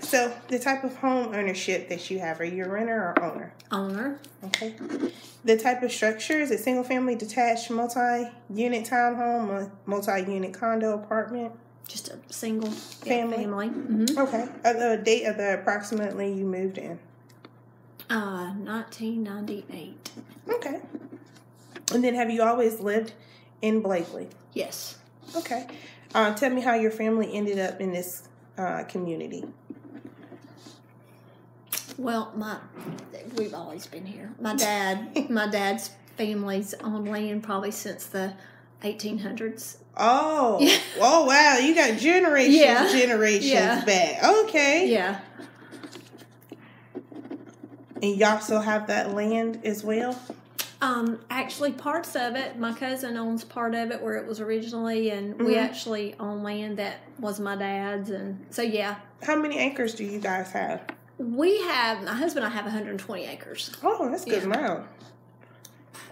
So, the type of home ownership that you have, are you a renter or owner? Owner. Okay. The type of structure is it single family, detached, multi unit townhome, multi unit condo apartment? Just a single Family. family. hmm Okay. Uh, the date of the approximately you moved in. Uh, 1998. Okay. And then have you always lived in Bleckley? Yes. Okay. Uh, tell me how your family ended up in this uh, community. Well, my we've always been here. My dad, my dad's family's on land probably since the 1800s. Oh, oh wow! You got generations, Yeah. generations Yeah. back. Okay, Yeah. and y'all still have that land as well. Um, actually, parts of it, my cousin owns part of it where it was originally, and we Mhm. actually own land that was my dad's, and so yeah, How many acres do you guys have? We have my husband. and I have 120 acres. Oh, that's a good Yeah. amount.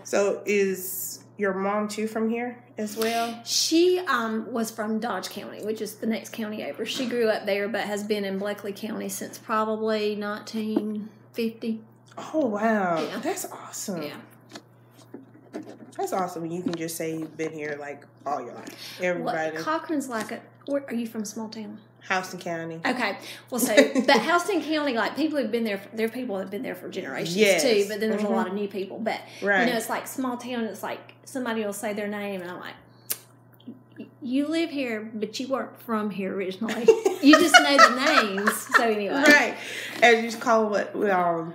So, is your mom too from here as well? She um, was from Dodge County, which is the next county over. She grew up there, but has been in Bleckley County since probably 1950. Oh wow, Yeah. that's awesome. Yeah. That's awesome. You can just say you've been here like all your life. Well, Everybody, Cochran's like a. Where, are you from small town? Houston County. Okay, well, so but Houston County, like people who've been there, there are people that have been there for generations Yes. too. But then there's Mhm. a lot of new people. But Right. you know, it's like small town. It's like somebody will say their name, and I'm like, you live here, but you weren't from here originally. you just know the names. So anyway, right. As you call it we um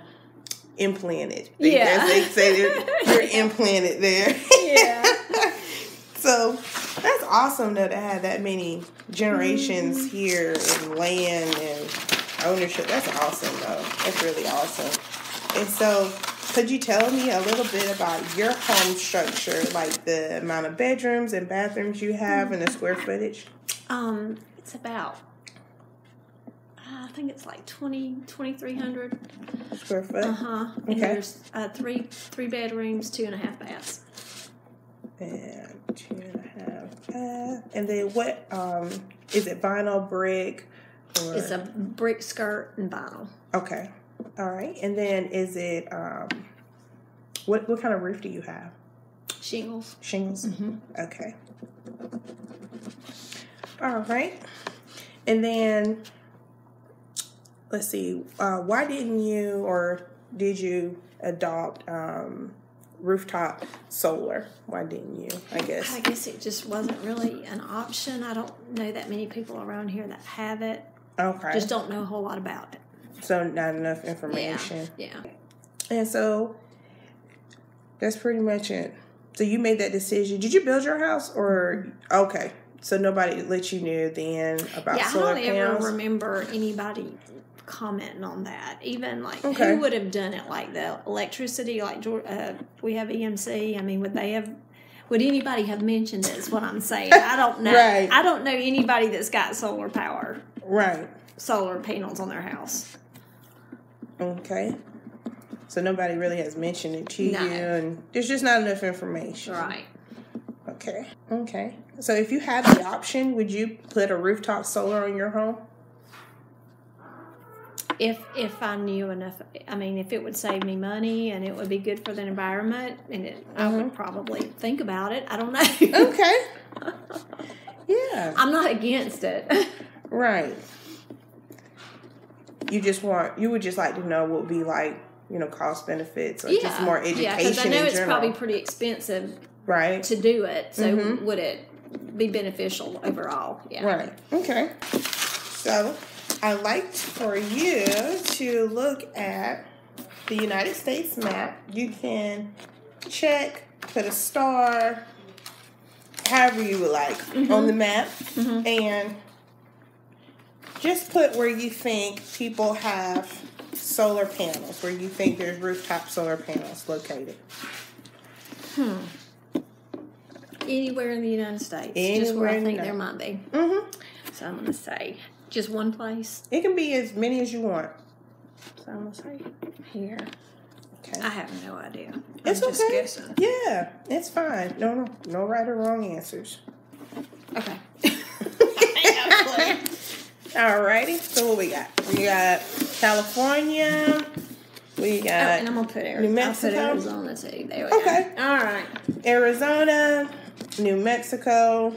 implanted. Yeah. They say they're, you're implanted there. Yeah. so that's awesome though to have that many generations here and land and ownership. That's awesome though. That's really awesome. And so could you tell me a little bit about your home structure, like the amount of bedrooms and bathrooms you have and the square footage? Um, it's about. I think it's like 20, 2300. Square foot? Uh huh. And Okay. there's uh, three three bedrooms, two and a half baths. And two and a half bath. And then what um is it vinyl brick or It's a brick skirt and vinyl. okay. All right. And then is it um what what kind of roof do you have? Shingles. Shingles? Mm-hmm. Okay. All right. And then let's see, uh why didn't you or did you adopt um rooftop solar? Why didn't you? I guess. I guess it just wasn't really an option. I don't know that many people around here that have it. Okay. Just don't know a whole lot about it. so not enough information. Yeah. yeah. And so that's pretty much it. So you made that decision. Did you build your house or okay? So nobody let you know then about yeah, I don't ever remember anybody commenting on that. Even like Okay. who would have done it? Like the electricity, like uh, we have EMC. I mean, would they have? Would anybody have mentioned it? Is what I'm saying. I don't know. Right. I don't know anybody that's got solar power, right. solar panels on their house. Okay. So nobody really has mentioned it to No. you, and there's just not enough information. Right. Okay. Okay. So if you had the option, would you put a rooftop solar on your home? If if I knew enough, I mean, if it would save me money and it would be good for the environment, and it, I would probably think about it. I don't know. Okay. yeah. I'm not against it. Right. You just want you would just like to know what would be like, you know, cost benefits or just more education Yeah, because I know it's general. probably pretty expensive right. to do it. So Mhm. would it be beneficial overall? Yeah. Right. Okay. So I'd like for you to look at the United States map. You can check, put a star, however you would like on the map, and just put where you think people have solar panels, where you think there's rooftop solar panels located. Hmm. Anywhere in the United States, just where I in the think there might be. Mm-hmm. So I'm going to say just one place. It can be as many as you want. So I'm to say here. Okay. I have no idea. I'm It's just okay. guessing. Yeah, it's fine. No, no, no right or wrong answers. Okay. Alrighty. So what we got? We got California. We Oh, got and I'm gonna put Arizona. New I'll put Mexico? Arizona too. There we Okay. go. All right. Arizona, New Mexico,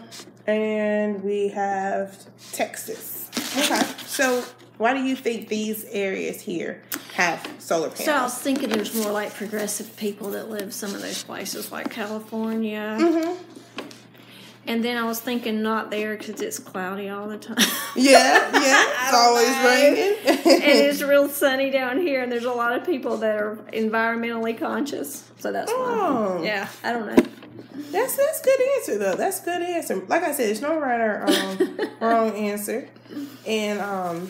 and we have Texas. Okay. So why do you think these areas here have solar panels? So I was thinking there's more like progressive people that live some of those places, like California. mm-hmm. And then I was thinking not there because it's cloudy all the time. Yeah, yeah. It's always raining. and it's real sunny down here, and there's a lot of people that are environmentally conscious. So that's Oh. why. Yeah, I don't know. That's that's good answer though. That's good answer. Like I said, there's no right or um, wrong answer. And um,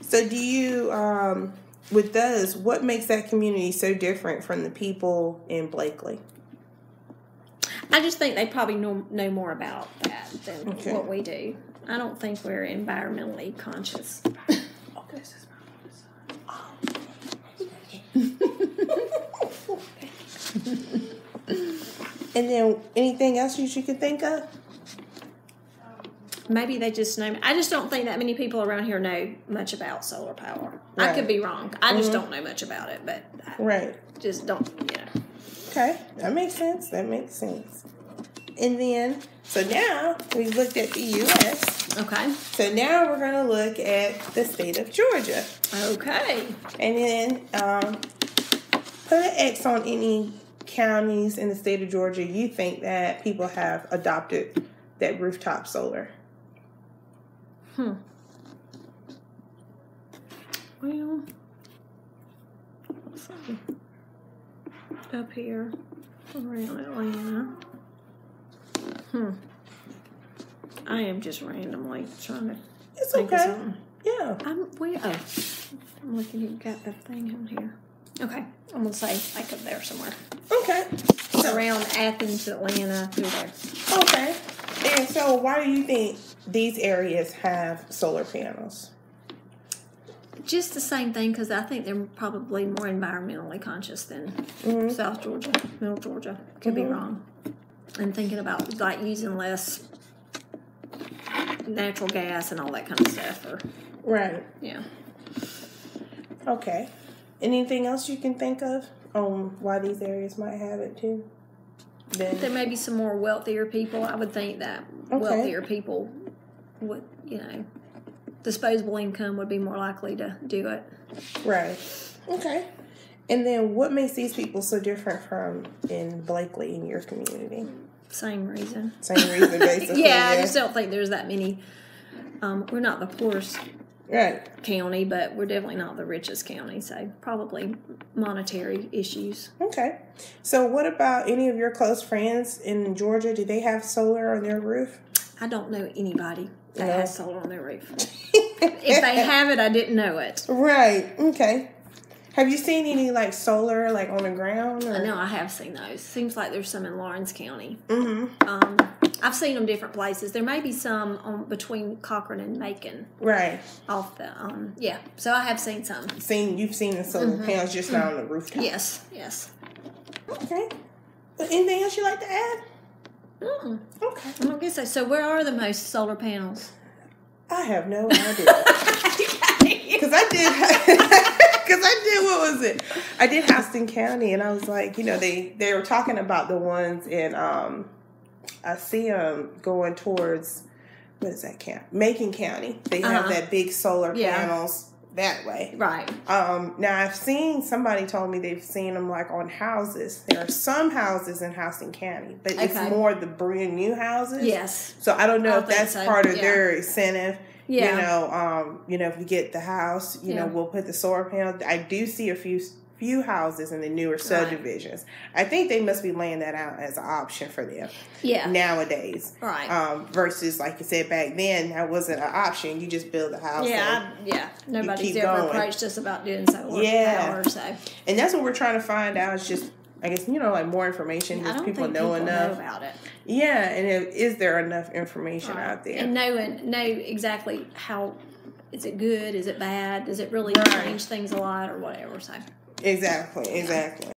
so do you um, with those? What makes that community so different from the people in Bleckley? I just think they probably know, know more about that than Okay. what we do. I don't think we're environmentally conscious. And then anything else you, could think of? Maybe they just know. I just don't think that many people around here know much about solar power. I could be wrong. I just mm-hmm. don't know much about it, but I Right. just don't. You know. Okay, that makes sense. That makes sense. And then, so now we looked at the U.S. Okay. So now we're going to look at the state of Georgia. Okay. And then um, put an X on any counties in the state of Georgia you think that people have adopted that rooftop solar. Hmm. Well. Up here around Atlanta. Hmm. I am just randomly trying to It's think of okay. something. Yeah. I'm we oh I'm looking you got the thing on here. Okay. I'm gonna say like up there somewhere. Okay. So, Around Athens, Atlanta, through there. okay. And so, why do you think these areas have solar panels? Just the same thing because I think they're probably more environmentally conscious than Mhm. South Georgia, Middle Georgia. Could be Mhm. wrong. And thinking about like using less natural gas and all that kind of stuff. Or Right. yeah, Okay. Anything else you can think of on why these areas might have it too? Then there may be some more wealthier people. I would think that Okay. wealthier people would, you know, disposable income would be more likely to do it. right. Okay. And then what makes these people so different from in Bleckley in your community? Same reason. Same reason, basically. yeah, I just don't think there's that many. Um, we're not the poorest Right. county, but we're definitely not the richest county, so probably monetary issues. Okay. So what about any of your close friends in Georgia? Do they have solar on their roof? I don't know anybody that No. has solar on their roof. if they have it, I didn't know it. Right. Okay. Have you seen any like solar like on the ground? Or? I know I have seen those. Seems like there's some in Laurens County. Mm-hmm. Um, I've seen them different places. There may be some on between Cochran and Macon Right. off the um yeah. So I have seen some. Seen you've seen the solar panels just not on the rooftop. Yes, yes. Okay. Anything else you'd like to add? Mm-mm. Okay. I don't guess so. So where are the most solar panels? I have no idea. Because I did. Because I did. What was it? I did Houston County, and I was like, you know, they they were talking about the ones in. um I see them going towards what is that camp? Macon County. They have Uh-huh. that big solar Yeah. panels that way. Right. Um, now I've seen somebody told me they've seen them like on houses. There are some houses in Houston County, but it's more the brand new houses. Yes. So I don't know I if that's so, part of yeah. their incentive. Yeah. You know, um, you know, if we get the house, you know, we'll put the solar panel. I do see a few few houses in the newer subdivisions. I think they must be laying that out as an option for them Yeah. nowadays. Right. Um, versus like you said back then, that wasn't an option. You just build a house. yeah, and- I, yeah. Nobody's ever going. approached us about doing solar Yeah. power, so And that's what we're trying to find out. Is just, I guess, you know, like more information. Don't people know people enough. know about it. Yeah, and is there enough information Right. out there? And knowing know exactly how is it good, is it bad, does it really Right. change things a lot or whatever. So exactly, exactly.